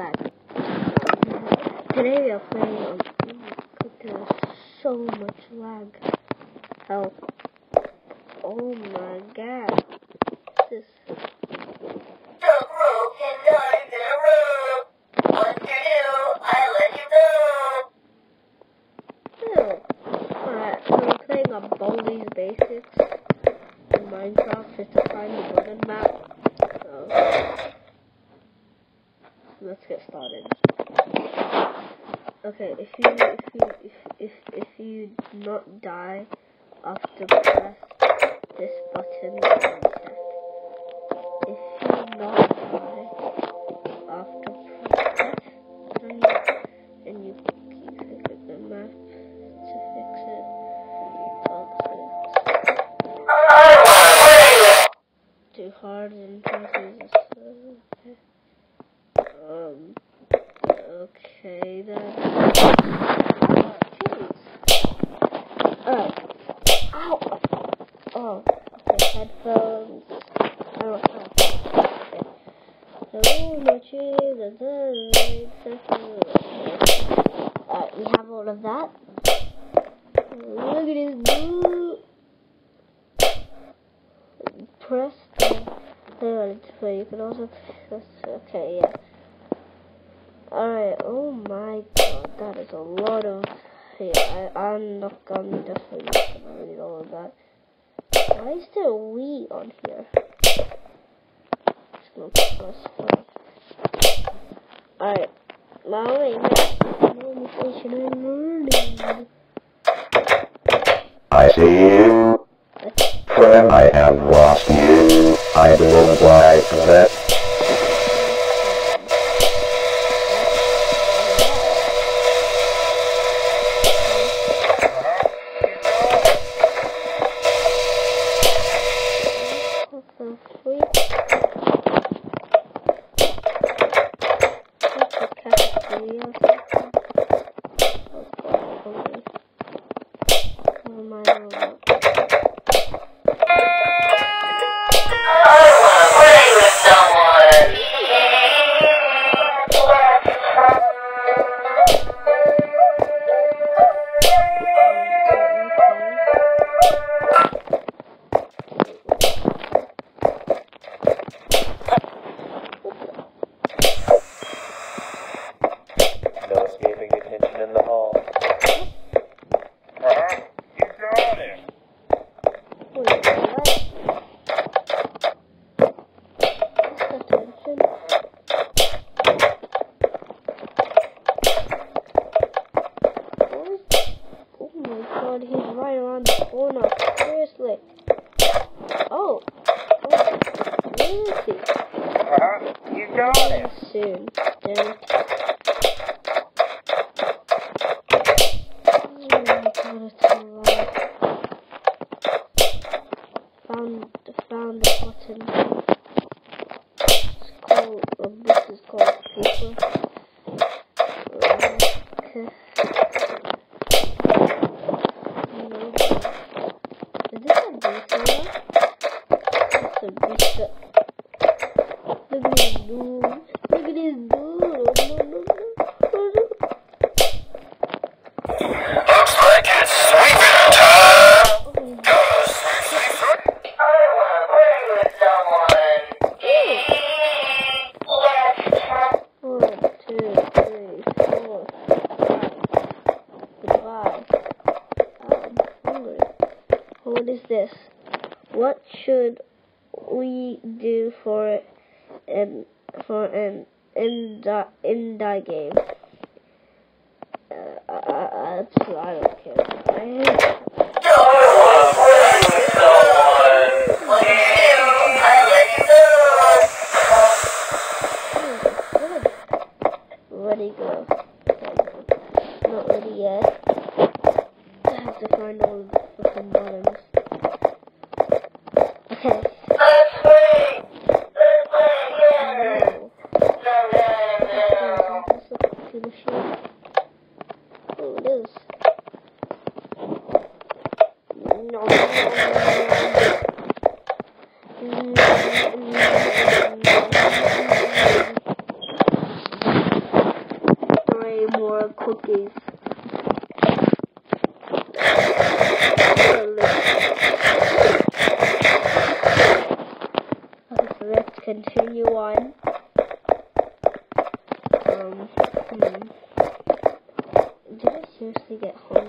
Today we are playing on. God, so much lag. Help. Oh my god. This is. Don't roll ten times in a row. What you I let you know. Ew. Hmm. Alright, so we're playing on Baldi's Basics Press the third play. You can also press. Okay, yeah. Alright, oh my god, that is a lot of. Yeah, I, I'm not gonna definitely not gonna read all of that. Why is there a we on here? Just gonna press first. Alright, my name is Station and Learning. I see you. Friend, I have. I that. What the. Seriously. Oh. Is he? Uh-huh. You got it. Soon. Damn it. Oh my god, it's so loud. Found, found the button. It's called, uh, this is called paper. Okay. No. Is this a booster? A. Look at this dude. Look at no, no, no. Looks like it's time. I wanna play with someone. One, two, three, four, five. What is this? What should we do for an for an in indie in Uh, I, know it is. No, Three more cookies. Let's continue on. 就是一点红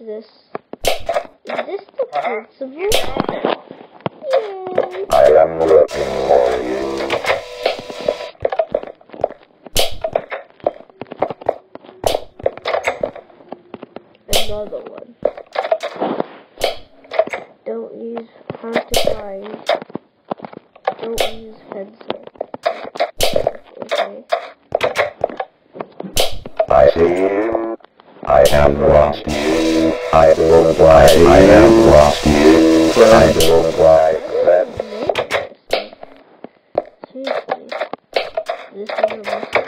into this. Is this the uh-huh. principal? Yay. I am looking for you. Another one. Don't use hard to find. Don't use headset. Okay. I see you. I have lost you. I don't why I am lost. I don't why that. This is a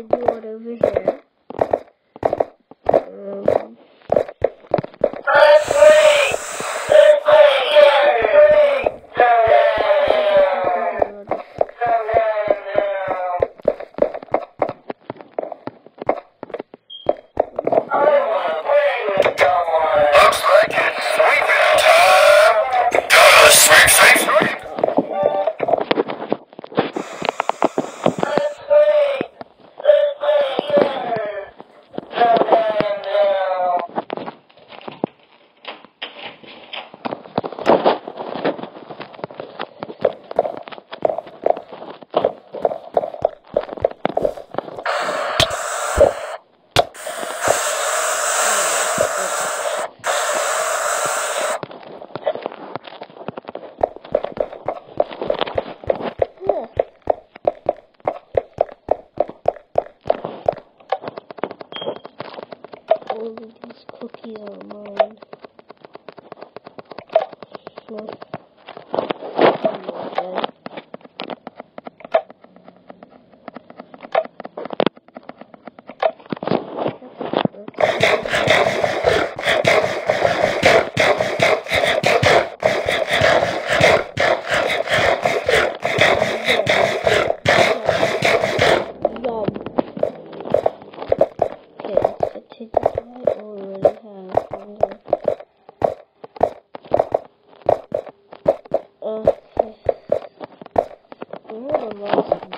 I do 嗯呀怎么那